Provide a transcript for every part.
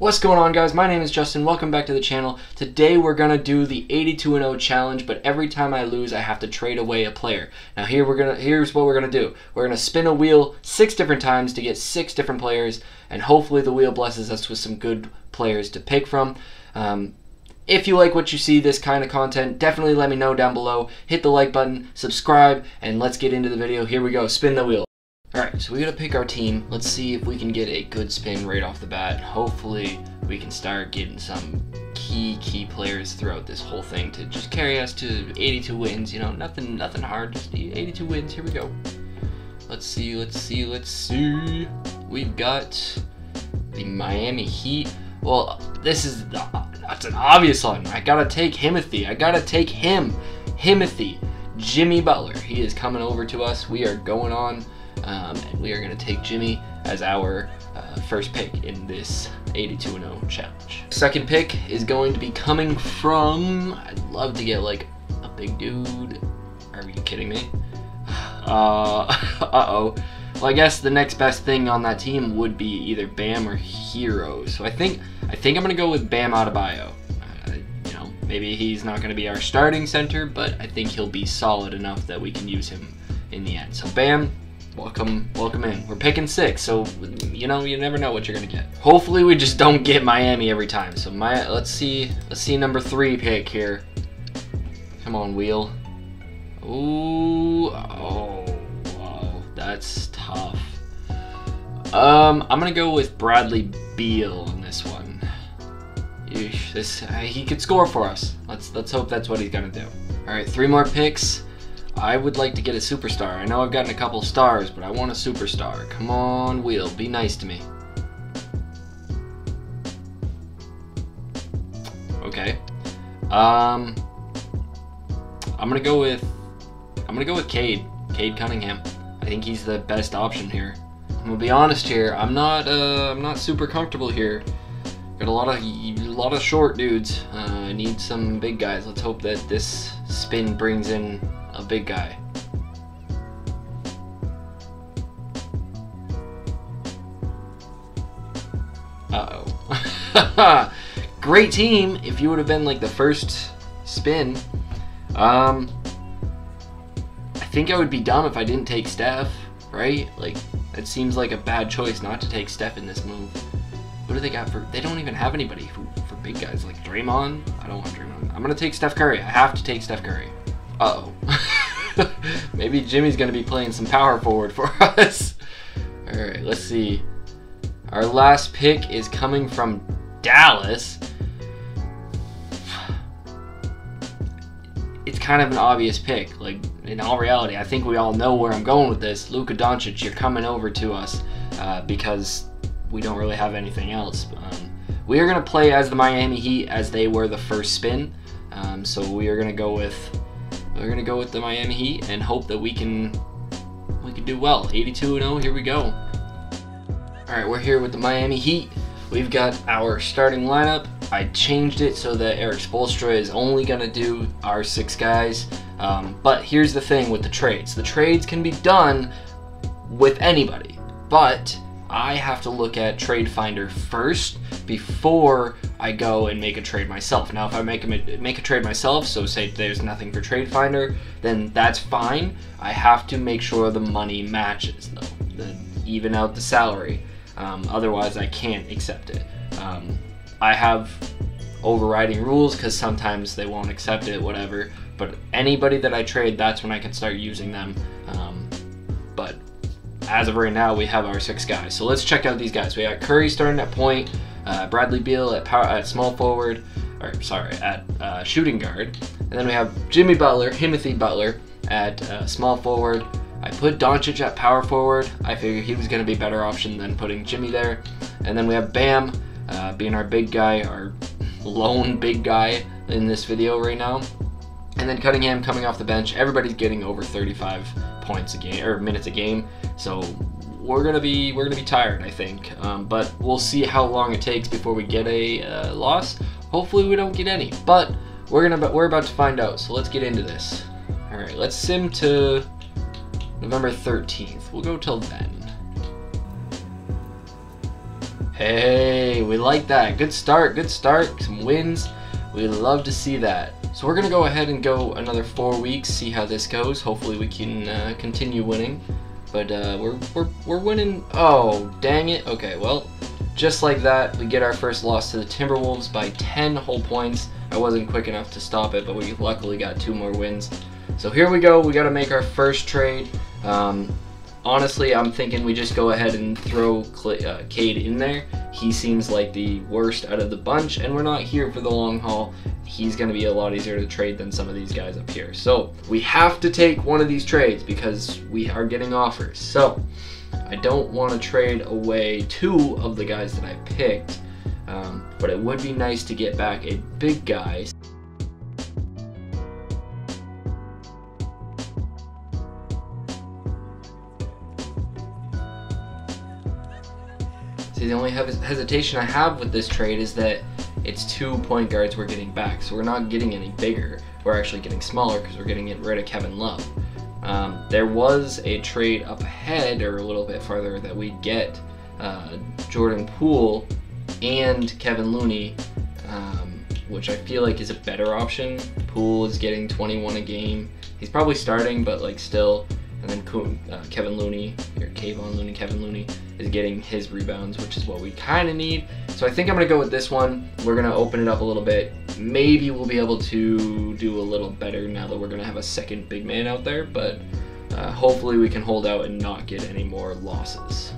What's going on guys? My name is Justin. Welcome back to the channel. Today we're going to do the 82-0 challenge, but every time I lose I have to trade away a player. Now here we're going to here's what we're going to do. We're going to spin a wheel 6 different times to get 6 different players and hopefully the wheel blesses us with some good players to pick from. Um, if you like what you see, this kind of content, definitely let me know down below. Hit the like button, subscribe, and let's get into the video. Here we go. Spin the wheel. Alright, so we gotta pick our team. Let's see if we can get a good spin right off the bat. Hopefully we can start getting some key, key players throughout this whole thing to just carry us to 82 wins. You know, nothing nothing hard, just 82 wins. Here we go. Let's see, let's see, let's see. We've got the Miami Heat. Well, this is, uh, that's an obvious one. I gotta take Himothy. I gotta take him. Himothy. Jimmy Butler. He is coming over to us. We are going on um, and we are going to take Jimmy as our uh, first pick in this 82-0 challenge. Second pick is going to be coming from, I'd love to get like a big dude. Are you kidding me? Uh, uh-oh. Well, I guess the next best thing on that team would be either Bam or Herro. So I think I think I'm gonna go with Bam Adebayo. Uh, you know, maybe he's not gonna be our starting center, but I think he'll be solid enough that we can use him in the end. So Bam, welcome welcome in. We're picking six so you know you never know what you're gonna get. Hopefully we just don't get miami every time. So my let's see let's see number three pick here. Come on wheel. Ooh, oh wow that's tough. Um i'm gonna go with bradley beal on this one. Eesh, this uh, he could score for us. Let's let's hope that's what he's gonna do. All right three more picks I would like to get a superstar. I know I've gotten a couple stars, but I want a superstar. Come on, wheel. Be nice to me. Okay. Um, I'm gonna go with I'm gonna go with Cade. Cade Cunningham. I think he's the best option here. I'm gonna be honest here. I'm not uh, I'm not super comfortable here. Got a lot of a lot of short dudes. Uh, I need some big guys. Let's hope that this spin brings in a big guy. Uh-oh. Great team if you would have been like the first spin. Um, I think I would be dumb if I didn't take Steph, right? Like, it seems like a bad choice not to take Steph in this move. What do they got for? They don't even have anybody for, for big guys like Draymond. I don't want Draymond. I'm gonna take Steph Curry. I have to take Steph Curry. Uh oh. Maybe Jimmy's gonna be playing some power forward for us. All right, let's see. Our last pick is coming from Dallas. It's kind of an obvious pick. Like in all reality, I think we all know where I'm going with this. Luka Doncic, you're coming over to us uh, because we don't really have anything else. Um, we are going to play as the Miami Heat as they were the first spin. Um, so we are going to go with we're to go with the Miami Heat and hope that we can we can do well. 82 0. Here we go. All right, we're here with the Miami Heat. We've got our starting lineup. I changed it so that Erik Spoelstra is only going to do our six guys. Um, but here's the thing with the trades. The trades can be done with anybody, but I have to look at Trade Finder first before I go and make a trade myself. Now, if I make a, make a trade myself, so say there's nothing for Trade Finder, then that's fine. I have to make sure the money matches, though, the, even out the salary. Um, otherwise, I can't accept it. Um, I have overriding rules because sometimes they won't accept it, whatever. But anybody that I trade, that's when I can start using them. Um, as of right now, we have our six guys. So let's check out these guys. We got Curry starting at point, uh, Bradley Beal at power at small forward, or sorry, at uh, shooting guard, and then we have Jimmy Butler, Himothy Butler at uh, small forward. I put Doncic at power forward. I figured he was going to be a better option than putting Jimmy there. And then we have Bam uh, being our big guy, our lone big guy in this video right now. And then Cunningham coming off the bench. Everybody's getting over 35 points a game or minutes a game. So we're gonna be we're gonna be tired, I think. Um, but we'll see how long it takes before we get a uh, loss. Hopefully we don't get any. But we're gonna we're about to find out. So let's get into this. All right, let's sim to November 13th. We'll go till then. Hey, we like that. Good start, good start. Some wins. We love to see that. So we're to go ahead and go another four weeks, see how this goes. Hopefully we can uh, continue winning. But uh, we're, we're, we're winning. Oh, dang it. Okay, well, just like that, we get our first loss to the Timberwolves by 10 whole points. I wasn't quick enough to stop it, but we luckily got two more wins. So here we go. We got to make our first trade. Um, honestly, I'm thinking we just go ahead and throw uh, Cade in there. He seems like the worst out of the bunch, and we're not here for the long haul. He's going to be a lot easier to trade than some of these guys up here. So we have to take one of these trades because we are getting offers. So I don't want to trade away two of the guys that I picked, um, but it would be nice to get back a big guy. See, the only hesitation I have with this trade is that it's two point guards we're getting back. So we're not getting any bigger. We're actually getting smaller because we're getting rid of Kevin Love. Um, there was a trade up ahead or a little bit farther that we'd get uh, Jordan Poole and Kevin Looney, um, which I feel like is a better option. Poole is getting 21 a game. He's probably starting, but like still, and then uh, Kevin Looney, or Kevon Looney, Kevin Looney, is getting his rebounds, which is what we kind of need. So I think I'm going to go with this one. We're going to open it up a little bit. Maybe we'll be able to do a little better now that we're going to have a second big man out there, but uh, hopefully we can hold out and not get any more losses.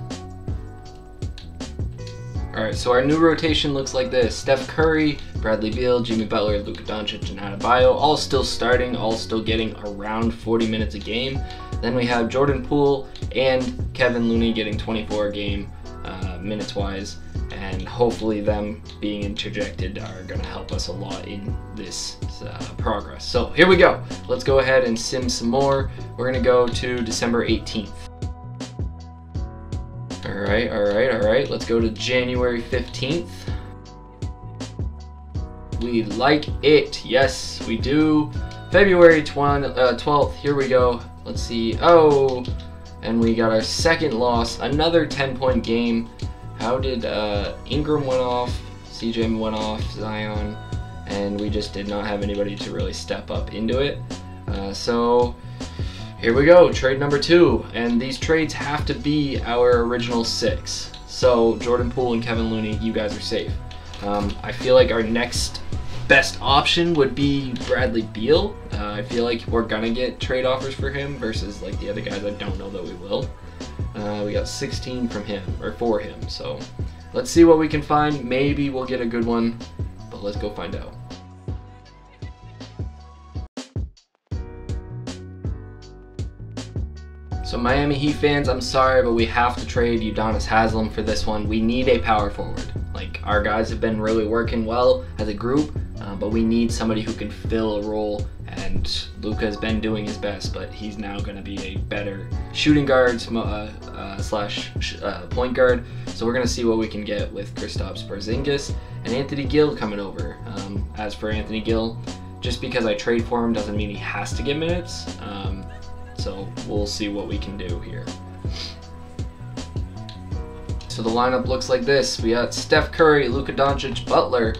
Alright, so our new rotation looks like this. Steph Curry, Bradley Beal, Jimmy Butler, Luka Doncic, and Adebayo, all still starting, all still getting around 40 minutes a game. Then we have Jordan Poole and Kevin Looney getting 24 a game uh, minutes-wise, and hopefully them being interjected are going to help us a lot in this uh, progress. So here we go. Let's go ahead and sim some more. We're going to go to December 18th. All right, all right, all right. Let's go to January 15th. We like it. Yes, we do. February 20, uh, 12th. Here we go. Let's see. Oh, and we got our second loss. Another 10-point game. How did uh, Ingram went off, CJ went off, Zion, and we just did not have anybody to really step up into it. Uh, so here we go, trade number two. And these trades have to be our original six. So Jordan Poole and Kevin Looney, you guys are safe. Um, I feel like our next best option would be Bradley Beal. Uh, I feel like we're gonna get trade offers for him versus like the other guys. I don't know that we will. Uh, we got 16 from him or for him. So let's see what we can find. Maybe we'll get a good one, but let's go find out. So Miami Heat fans, I'm sorry, but we have to trade Udonis Haslem for this one. We need a power forward. Like, our guys have been really working well as a group, uh, but we need somebody who can fill a role, and Luka has been doing his best, but he's now going to be a better shooting guard uh, uh, slash uh, point guard. So we're going to see what we can get with Kristaps Porzingis and Anthony Gill coming over. Um, as for Anthony Gill, just because I trade for him doesn't mean he has to get minutes. Um, so we'll see what we can do here. So the lineup looks like this. We got Steph Curry, Luka Doncic, Butler,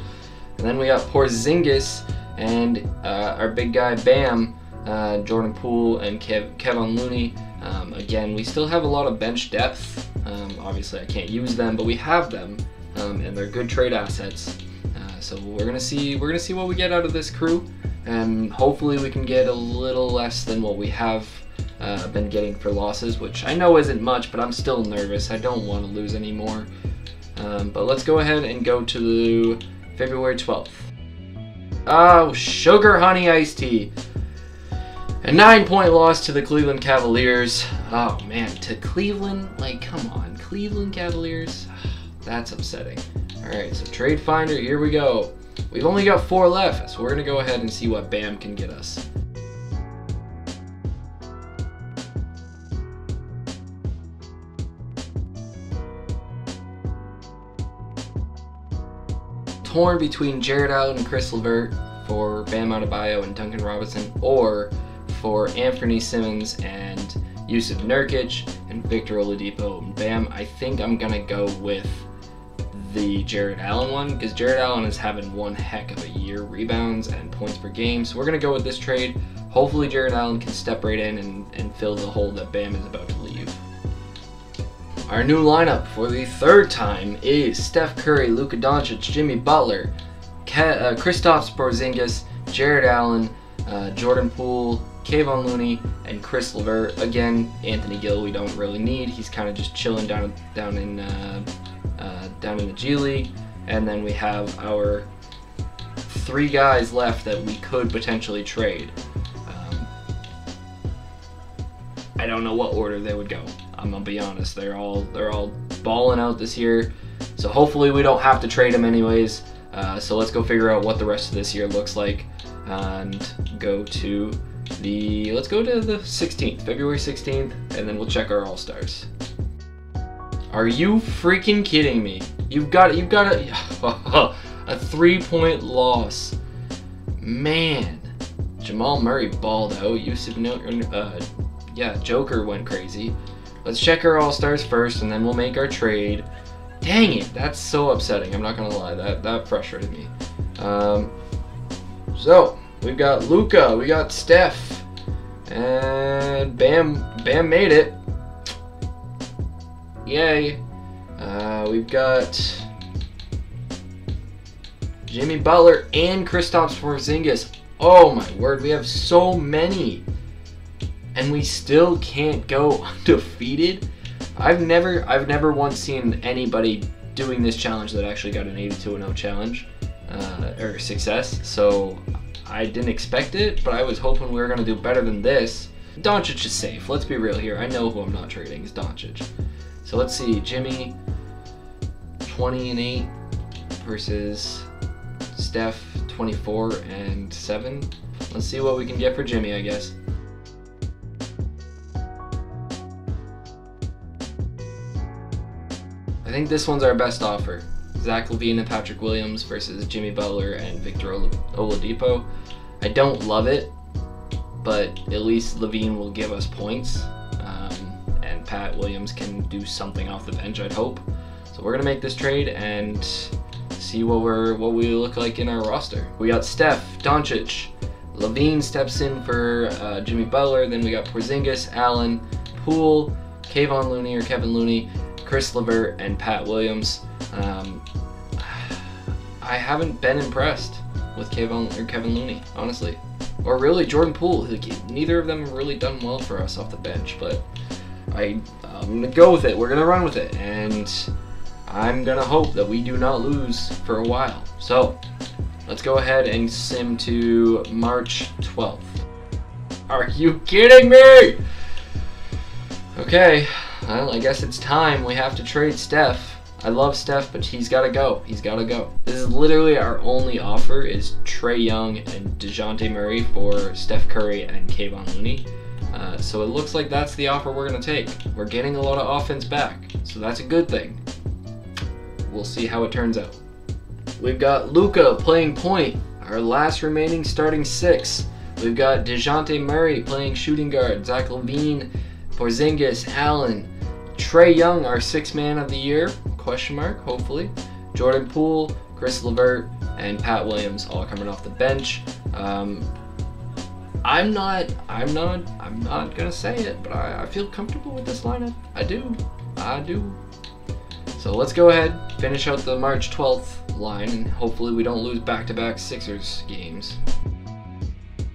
and then we got Porzingis and uh, our big guy Bam, uh, Jordan Poole, and Kev Kevin Looney. Um, again, we still have a lot of bench depth. Um, obviously, I can't use them, but we have them, um, and they're good trade assets. Uh, so we're gonna see we're gonna see what we get out of this crew, and hopefully we can get a little less than what we have uh, been getting for losses, which I know isn't much, but I'm still nervous. I don't want to lose anymore. Um, but let's go ahead and go to February 12th. Oh, sugar honey iced tea. A nine point loss to the Cleveland Cavaliers. Oh man, to Cleveland? Like, come on, Cleveland Cavaliers? That's upsetting. Alright, so Trade Finder, here we go. We've only got four left, so we're going to go ahead and see what BAM can get us. Torn between Jarrett Allen and Caris LeVert for Bam Adebayo and Duncan Robinson, or for Anthony Simmons and Jusuf Nurkic and Victor Oladipo Bam. I think I'm gonna go with the Jarrett Allen one because Jarrett Allen is having one heck of a year, rebounds and points per game. So we're gonna go with this trade. Hopefully Jarrett Allen can step right in and, and fill the hole that Bam is about to. Our new lineup for the third time is Steph Curry, Luka Doncic, Jimmy Butler, uh, Kristaps Porzingis, Jarrett Allen, uh, Jordan Poole, Kevon Looney, and Chris LeVert. Again, Anthony Gill we don't really need. He's kind of just chilling down down in uh, uh, down in the G League. And then we have our three guys left that we could potentially trade. Um, I don't know what order they would go. I'm gonna be honest. They're all they're all balling out this year. So hopefully we don't have to trade them anyways. Uh, so let's go figure out what the rest of this year looks like and go to the let's go to the 16th, February 16th, and then we'll check our all stars. Are you freaking kidding me? You've got you've got a a three point loss. Man, Jamal Murray balled out. Yusuf uh, yeah, Joker went crazy. Let's check our all stars first, and then we'll make our trade. Dang it, that's so upsetting. I'm not gonna lie, that that frustrated me. Um, so we've got Luka, we got Steph, and Bam. Bam made it. Yay. Uh, we've got Jimmy Butler and Kristaps Porzingis. Oh my word, we have so many. And we still can't go undefeated. I've never I've never once seen anybody doing this challenge that actually got an 82 0 challenge uh, or success. So I didn't expect it, but I was hoping we were gonna do better than this. Doncic is safe. Let's be real here. I know who I'm not trading is Doncic. So let's see, Jimmy, 20 and 8 versus Steph, 24 and 7. Let's see what we can get for Jimmy, I guess. Think this one's our best offer. Zach LaVine and Patrick Williams versus Jimmy Butler and Victor Oladipo. I don't love it, but at least LaVine will give us points, um, and Pat Williams can do something off the bench. I'd hope. So we're gonna make this trade and see what we're what we look like in our roster. We got Steph, Doncic, LaVine steps in for uh, Jimmy Butler. Then we got Porzingis, Allen, Poole, Kevon Looney or Kevin Looney, Caris LeVert, and Pat Williams. Um, I haven't been impressed with Kevin or Kevin Looney, honestly, or really Jordan Poole. Neither of them have really done well for us off the bench, but I I'm gonna go with it. We're gonna run with it, and I'm gonna hope that we do not lose for a while. So let's go ahead and sim to March 12th. Are you kidding me? Okay, well, I guess it's time. We have to trade Steph. I love Steph, but he's got to go. He's got to go. This is literally our only offer is Trae Young and DeJounte Murray for Steph Curry and Kevon Looney. Uh, so it looks like that's the offer we're going to take. We're getting a lot of offense back, so that's a good thing. We'll see how it turns out. We've got Luka playing point, our last remaining starting six. We've got DeJounte Murray playing shooting guard, Zach LaVine, Porzingis, Allen, Trae Young, our sixth man of the year, question mark, hopefully. Jordan Poole, Chris LeVert, and Pat Williams all coming off the bench. Um, I'm not, I'm not, I'm not gonna say it, but I, I feel comfortable with this lineup. I do, I do. So let's go ahead, finish out the March 12th line, and hopefully we don't lose back-to-back Sixers games.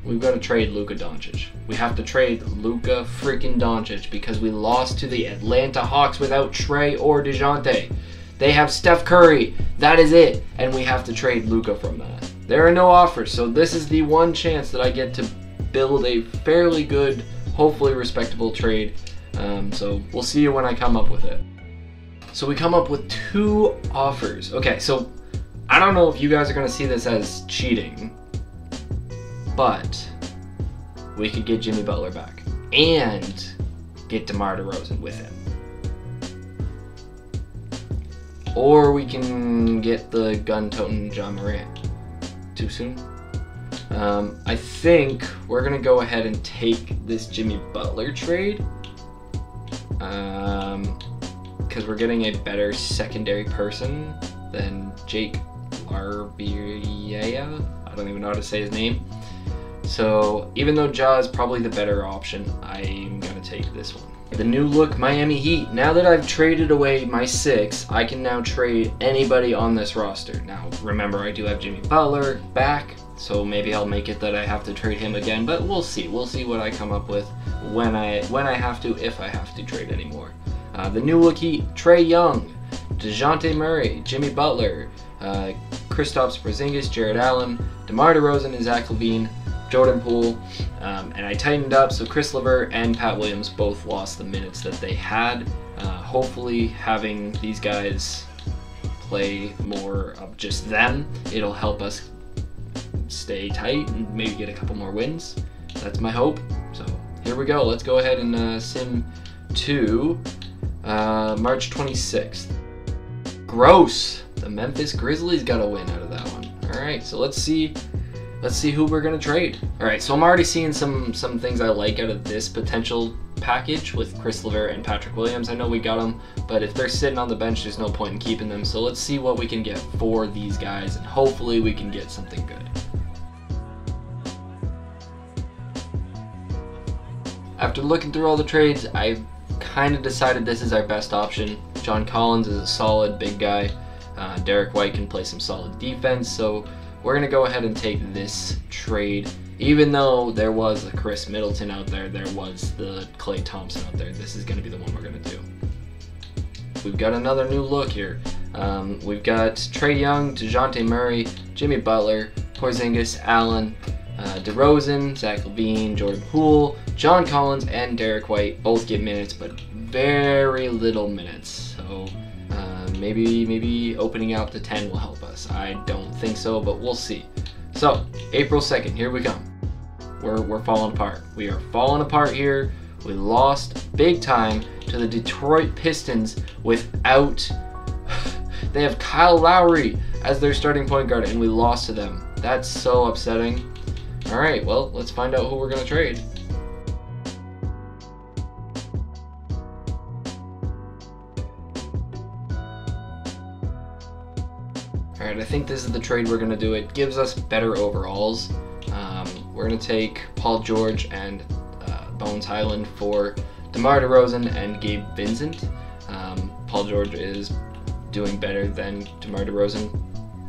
We've got to trade Luka Doncic. We have to trade Luka freaking Doncic because we lost to the Atlanta Hawks without Trae or DeJounte. They have Steph Curry. That is it. And we have to trade Luka from that. There are no offers, so this is the one chance that I get to build a fairly good, hopefully respectable trade. Um, so we'll see you when I come up with it. So we come up with two offers. Okay, so I don't know if you guys are going to see this as cheating but we could get Jimmy Butler back and get DeMar DeRozan with him. Or we can get the gun-toting Ja Morant. Too soon? Um, I think we're going to go ahead and take this Jimmy Butler trade. Because um, we're getting a better secondary person than Jake Arbia. I don't even know how to say his name. So even though Ja is probably the better option, I'm gonna take this one. The new look Miami Heat. Now that I've traded away my six, I can now trade anybody on this roster. Now remember, I do have Jimmy Butler back, so maybe I'll make it that I have to trade him again. But we'll see. We'll see what I come up with when I when I have to, if I have to trade anymore. Uh, the new look Heat: Trae Young, Dejounte Murray, Jimmy Butler, uh, Kristaps Porzingis, Jarrett Allen, DeMar DeRozan, and Zach LaVine. Jordan Poole, um, and I tightened up so Chris LeVert and Pat Williams both lost the minutes that they had. Uh, hopefully, having these guys play more of just them, it'll help us stay tight and maybe get a couple more wins. That's my hope. So here we go. Let's go ahead and uh, sim to uh, March 26th. Gross. The Memphis Grizzlies got a win out of that one. All right, so let's see let's see who we're gonna trade. All right, so I'm already seeing some some things I like out of this potential package with Chris LeVert and Patrick Williams. I know we got them, but if they're sitting on the bench, there's no point in keeping them. So let's see what we can get for these guys, and hopefully we can get something good. After looking through all the trades, I kind of decided this is our best option. John Collins is a solid big guy. Uh, Derrick White can play some solid defense, so we're going to go ahead and take this trade. Even though there was a Khris Middleton out there, there was the Klay Thompson out there. This is going to be the one we're going to do. We've got another new look here. Um, we've got Trae Young, DeJounte Murray, Jimmy Butler, Porzingis, Allen, uh, DeRozan, Zach LaVine, Jordan Poole, John Collins, and Derrick White both get minutes, but very little minutes. So maybe maybe opening out to 10 will help us. I don't think so, but we'll see. So, April 2nd, here we come. We're, we're falling apart. We are falling apart here. We lost big time to the Detroit Pistons without. they have Kyle Lowry as their starting point guard, and we lost to them. That's so upsetting. All right, well, let's find out who we're going to trade. Alright, I think this is the trade we're going to do. It gives us better overalls. Um, we're going to take Paul George and uh, Bones Hyland for DeMar DeRozan and Gabe Vincent. Um, Paul George is doing better than DeMar DeRozan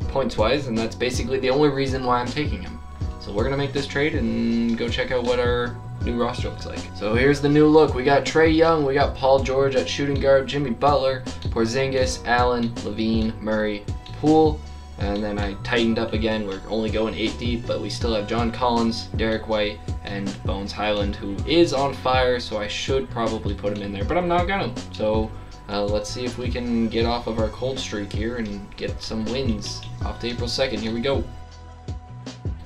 points-wise, and that's basically the only reason why I'm taking him. So we're going to make this trade and go check out what our new roster looks like. So here's the new look. We got Trae Young, we got Paul George at shooting guard, Jimmy Butler, Porzingis, Allen, LaVine, Murray, Poole, and then I tightened up again. We're only going 8 deep, but we still have John Collins, Derrick White, and Bones Hyland, who is on fire, so I should probably put him in there, but I'm not gonna. So uh, let's see if we can get off of our cold streak here and get some wins off to April 2nd. Here we go.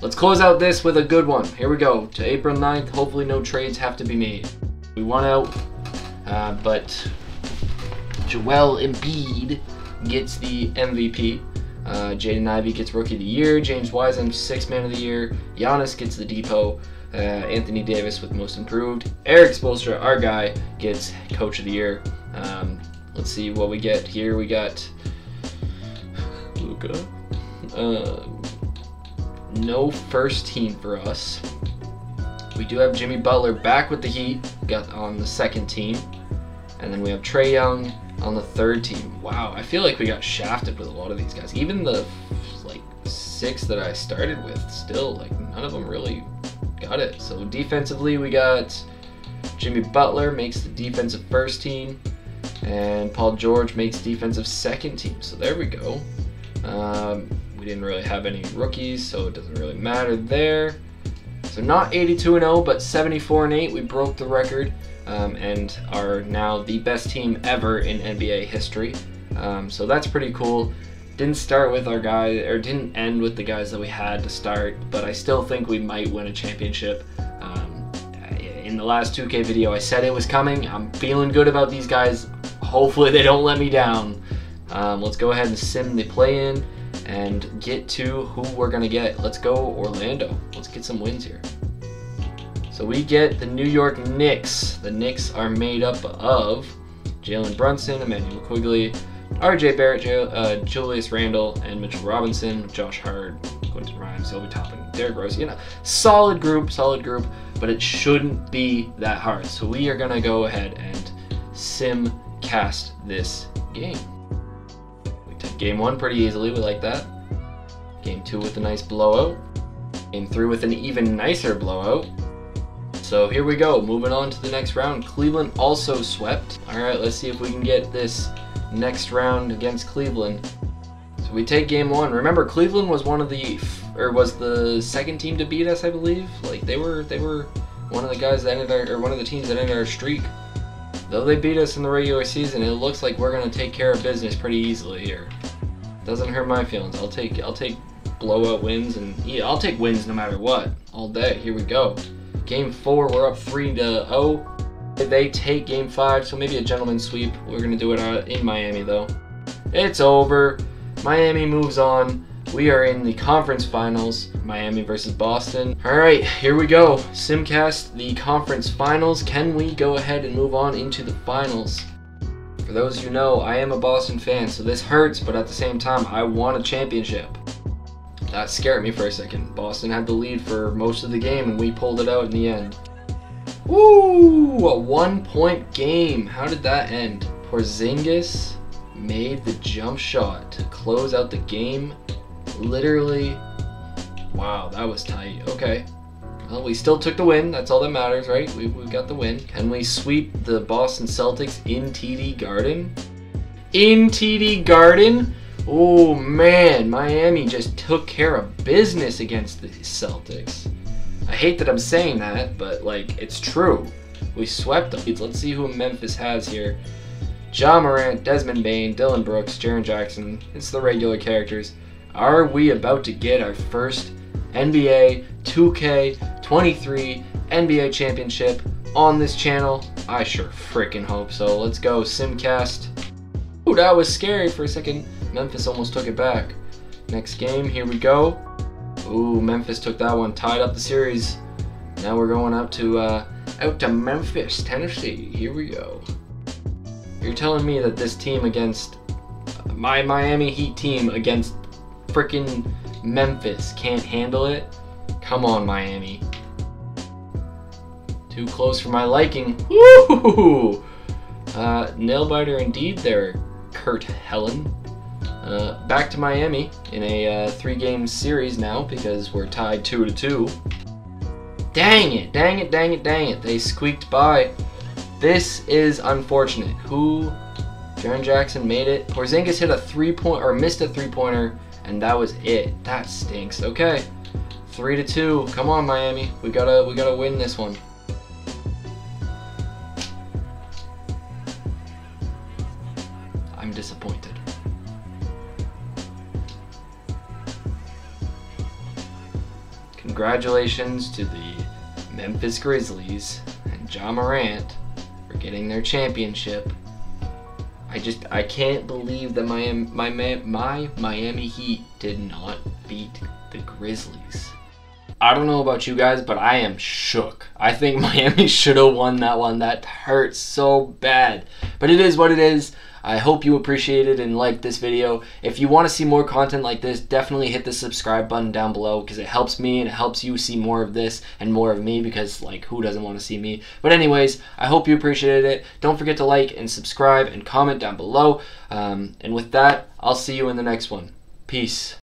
Let's close out this with a good one. Here we go. To April 9th, hopefully no trades have to be made. We won out, uh, but Joel Embiid gets the MVP. Uh, Jaden Ivey gets Rookie of the Year. James Wiseman, Sixth Man of the Year. Giannis gets the Depot. Uh, Anthony Davis with Most Improved. Erik Spoelstra, our guy, gets Coach of the Year. Um, let's see what we get here. We got Luka. Uh, no first team for us. We do have Jimmy Butler back with the Heat, got on the second team. And then we have Trae Young, on the third team. Wow, I feel like we got shafted with a lot of these guys. Even the like six that I started with, still like none of them really got it. So defensively, we got Jimmy Butler makes the defensive first team, and Paul George makes defensive second team. So there we go. Um, we didn't really have any rookies, so it doesn't really matter there. So not 82 and 0, but 74 and 8. We broke the record um, and are now the best team ever in NBA history. Um, so that's pretty cool. Didn't start with our guys, or didn't end with the guys that we had to start, but I still think we might win a championship. Um, in the last 2K video, I said it was coming. I'm feeling good about these guys. Hopefully, they don't let me down. Um, let's go ahead and sim the play in and get to who we're going to get. Let's go Orlando. Let's get some wins here. So we get the New York Knicks. The Knicks are made up of Jalen Brunson, Immanuel Quickley, RJ Barrett, uh, Julius Randle, and Mitchell Robinson, Josh Hart, Quentin Grimes, Obi Toppin, Derrick Rose. You know, solid group, solid group, but it shouldn't be that hard. So we are gonna go ahead and sim cast this game. We took game one pretty easily. We like that. Game two with a nice blowout. Game three with an even nicer blowout. So here we go, moving on to the next round. Cleveland also swept. All right, let's see if we can get this next round against Cleveland. So we take game one. Remember, Cleveland was one of the, or was the second team to beat us, I believe. Like they were, they were one of the guys that ended our, or one of the teams that ended our streak. Though they beat us in the regular season, it looks like we're gonna take care of business pretty easily here. Doesn't hurt my feelings. I'll take, I'll take blowout wins, and yeah, I'll take wins no matter what, all day. Here we go. Game four, we're up three to zero. Oh. They take game five, so maybe a gentleman's sweep. We're gonna do it uh, in Miami though. It's over. Miami moves on. We are in the conference finals, Miami versus Boston. All right, here we go. Simcast, the conference finals. Can we go ahead and move on into the finals? For those you know, I am a Boston fan, so this hurts, but at the same time, I want a championship. That scared me for a second. Boston had the lead for most of the game, and we pulled it out in the end. Woo! A one-point game. How did that end? Porzingis made the jump shot to close out the game. Literally, wow, that was tight. Okay. Well, we still took the win. That's all that matters, right? We, we got the win. Can we sweep the Boston Celtics in TD Garden? In TD Garden? Oh man, Miami just took care of business against the Celtics. I hate that I'm saying that, but like it's true. We swept them. Let's see who Memphis has here. Ja Morant, Desmond Bane, Dillon Brooks, Jaren Jackson. It's the regular characters. Are we about to get our first NBA 2K23 NBA championship on this channel? I sure freaking hope so. Let's go, Simcast. Ooh, that was scary for a second. Memphis almost took it back. Next game, here we go. Ooh, Memphis took that one, tied up the series. Now we're going out to uh, out to Memphis, Tennessee. Here we go. You're telling me that this team against my Miami Heat team against freaking Memphis can't handle it? Come on, Miami. Too close for my liking. Woo! Uh, nail biter indeed there, Kurt Helin. Uh, back to Miami in a uh, three-game series now because we're tied two to two. Dang it! Dang it! Dang it! Dang it! They squeaked by. This is unfortunate. Who? Jaren Jackson made it. Porzingis hit a three-point or missed a three-pointer, and that was it. That stinks. Okay, three to two. Come on, Miami. We gotta we gotta win this one. Congratulations to the Memphis Grizzlies and Ja Morant for getting their championship. I just I can't believe that my my my Miami Heat did not beat the Grizzlies. I don't know about you guys, but I am shook. I think Miami should have won that one. That hurts so bad. But it is what it is. I hope you appreciated and liked this video. If you want to see more content like this, definitely hit the subscribe button down below because it helps me and it helps you see more of this and more of me because like who doesn't want to see me? But anyways, I hope you appreciated it. Don't forget to like and subscribe and comment down below. Um, and with that, I'll see you in the next one. Peace.